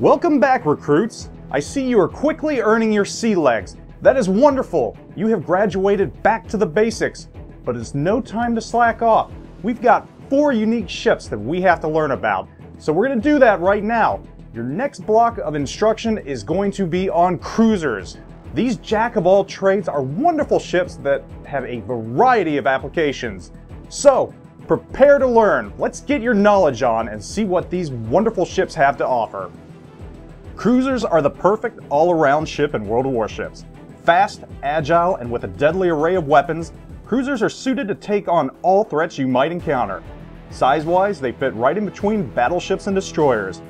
Welcome back, recruits! I see you are quickly earning your sea legs. That is wonderful! You have graduated back to the basics. But it's no time to slack off. We've got four unique ships that we have to learn about. So we're going to do that right now. Your next block of instruction is going to be on cruisers. These jack of all trades are wonderful ships that have a variety of applications. So, prepare to learn. Let's get your knowledge on and see what these wonderful ships have to offer. Cruisers are the perfect all-around ship in World of Warships. Fast, agile, and with a deadly array of weapons, cruisers are suited to take on all threats you might encounter. Size-wise, they fit right in between battleships and destroyers.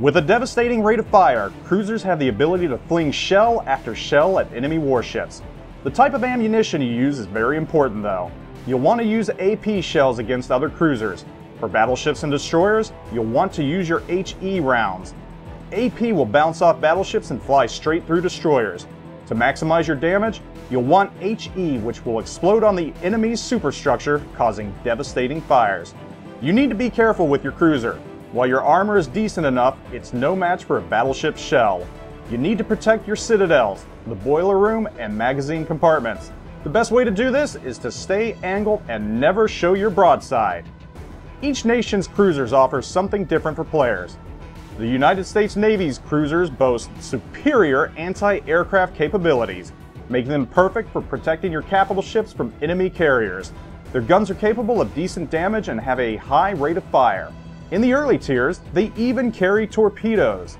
With a devastating rate of fire, cruisers have the ability to fling shell after shell at enemy warships. The type of ammunition you use is very important though. You'll want to use AP shells against other cruisers. For battleships and destroyers, you'll want to use your HE rounds. AP will bounce off battleships and fly straight through destroyers. To maximize your damage, you'll want HE which will explode on the enemy's superstructure, causing devastating fires. You need to be careful with your cruiser. While your armor is decent enough, it's no match for a battleship shell. You need to protect your citadels, the boiler room, and magazine compartments. The best way to do this is to stay angled and never show your broadside. Each nation's cruisers offer something different for players. The United States Navy's cruisers boast superior anti-aircraft capabilities, making them perfect for protecting your capital ships from enemy carriers. Their guns are capable of decent damage and have a high rate of fire. In the early tiers, they even carry torpedoes.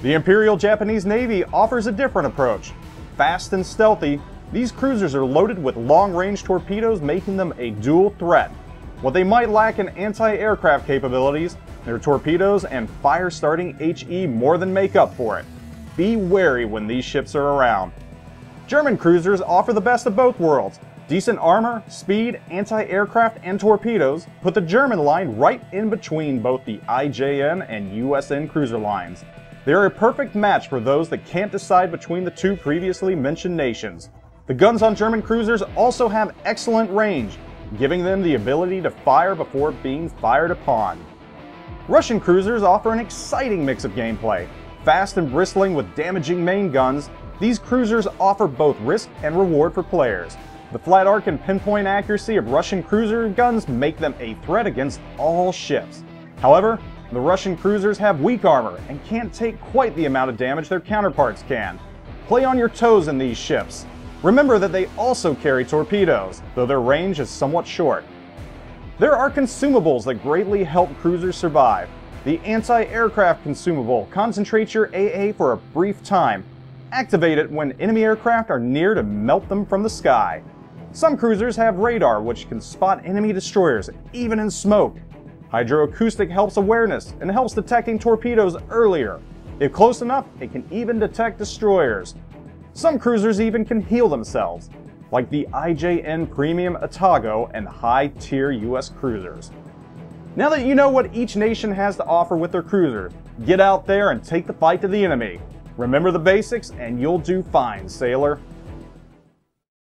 The Imperial Japanese Navy offers a different approach. Fast and stealthy, these cruisers are loaded with long-range torpedoes making them a dual threat. What they might lack in anti-aircraft capabilities, their torpedoes and fire-starting HE more than make up for it. Be wary when these ships are around. German cruisers offer the best of both worlds. Decent armor, speed, anti-aircraft, and torpedoes put the German line right in between both the IJN and USN cruiser lines. They are a perfect match for those that can't decide between the two previously mentioned nations. The guns on German cruisers also have excellent range, giving them the ability to fire before being fired upon. Russian cruisers offer an exciting mix of gameplay. Fast and bristling with damaging main guns, these cruisers offer both risk and reward for players. The flat arc and pinpoint accuracy of Russian cruiser guns make them a threat against all ships. However, the Russian cruisers have weak armor and can't take quite the amount of damage their counterparts can. Play on your toes in these ships. Remember that they also carry torpedoes, though their range is somewhat short. There are consumables that greatly help cruisers survive. The anti-aircraft consumable concentrates your AA for a brief time. Activate it when enemy aircraft are near to melt them from the sky. Some cruisers have radar which can spot enemy destroyers, even in smoke. Hydroacoustic helps awareness and helps detecting torpedoes earlier. If close enough, it can even detect destroyers. Some cruisers even can heal themselves, like the IJN Premium Atago and high-tier US cruisers. Now that you know what each nation has to offer with their cruisers, get out there and take the fight to the enemy. Remember the basics and you'll do fine, sailor.